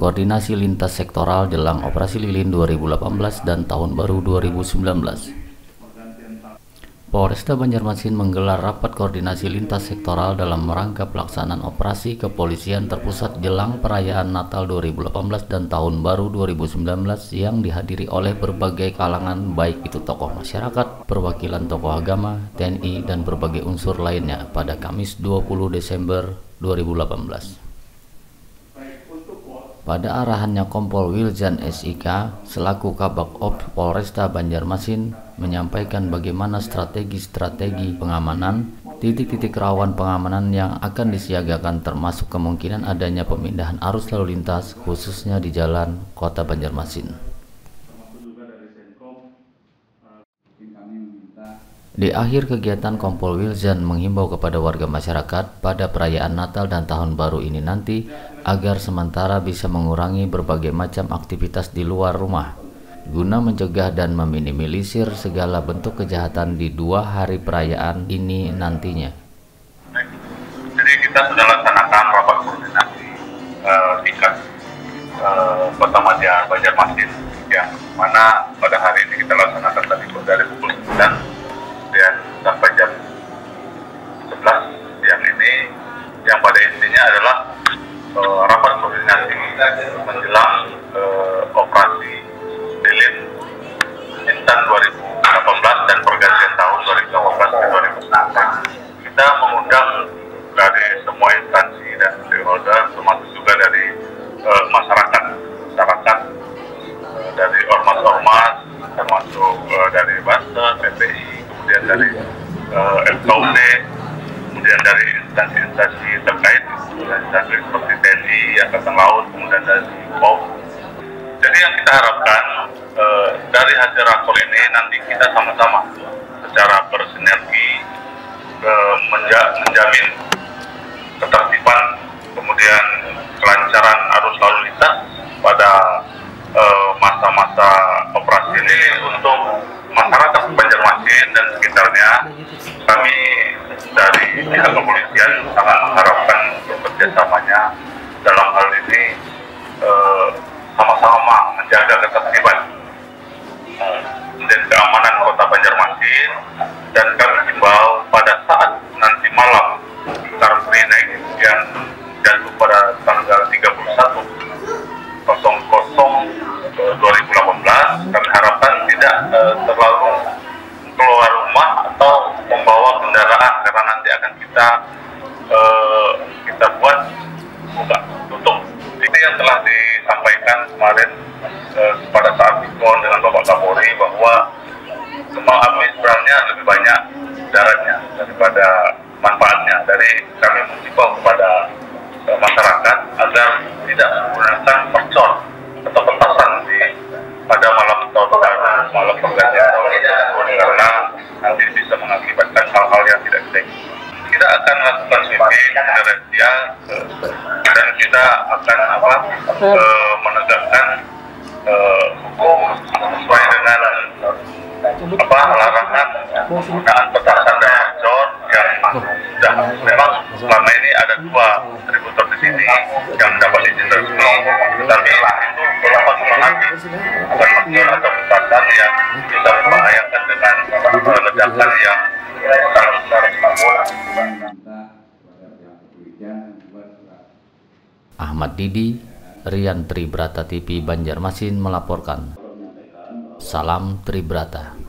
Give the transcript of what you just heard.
koordinasi lintas sektoral jelang operasi lilin 2018 dan tahun baru 2019. Polresta Banjarmasin menggelar rapat koordinasi lintas sektoral dalam rangka pelaksanaan operasi kepolisian terpusat jelang perayaan Natal 2018 dan Tahun Baru 2019 yang dihadiri oleh berbagai kalangan baik itu tokoh masyarakat, perwakilan tokoh agama, TNI, dan berbagai unsur lainnya pada Kamis 20 Desember 2018. Pada arahannya Kompol Wiljan SIK selaku Kabak Op Polresta Banjarmasin menyampaikan bagaimana strategi-strategi pengamanan titik-titik rawan pengamanan yang akan disiagakan termasuk kemungkinan adanya pemindahan arus lalu lintas khususnya di jalan kota Banjarmasin. Di akhir kegiatan Kompol Wiljan menghimbau kepada warga masyarakat pada perayaan Natal dan Tahun Baru ini nanti agar sementara bisa mengurangi berbagai macam aktivitas di luar rumah guna mencegah dan meminimalisir segala bentuk kejahatan di dua hari perayaan ini nantinya. Jadi kita sudah laksanakan rapat koordinasi uh, tingkat uh, Kota Madya Banjarmasin yang mana pada hari ini kita laksanakan tadi dari menjelang uh, operasi lilin intan 2018 dan pergantian tahun 2018 ke 2019. Kita mengundang dari semua instansi dan stakeholder termasuk juga dari uh, masyarakat masyarakat uh, dari ormas-ormas termasuk uh, dari Banten, PPI, kemudian dari uh, LKUD, kemudian dari instansi-instansi terkait instansi seperti TNI, Angkatan Laut, kemudian dari POP. Jadi yang kita harapkan e, dari hasil rakor ini nanti kita sama-sama secara bersinergi e, menja menjamin ketertiban, kemudian kelancaran arus lalu lintas pada masa-masa operasi ini untuk masyarakat Banjarmasin dan sekitarnya kami dari pihak kepolisian sangat mengharapkan kerjasamanya dalam hal ini sama-sama eh, menjaga ketertiban eh, dan keamanan kota Banjarmasin dan kami himbau pada saat nanti malam Car Free Night yang jatuh pada tanggal 31 2018 kami harapkan tidak uh, terlalu akan kita uh, kita buat buka tutup. Ini yang telah disampaikan kemarin uh, pada saat dikon dengan Bapak Kapolri bahwa api sebenarnya lebih banyak daratnya daripada manfaatnya. Dari kami mengimbau kepada uh, masyarakat agar tidak menggunakan percor atau petasan di pada malam tahun baru, malam pergantian tahun karena nanti bisa mengakibatkan hal-hal yang tidak kita Kita akan melakukan sweeping rahasia dan kita akan apa e, menegakkan e, hukum sesuai dengan apa larangan penggunaan petasan dan percor yang sudah memang selama ini ada dua distributor di sini yang mendapat izin resmi tetapi itu nanti bukan maksud atau petasan yang bisa membahayakan dengan ledakan yang sangat besar Ahmad Didi, Rian Tribrata TV Banjarmasin melaporkan. Salam Tribrata.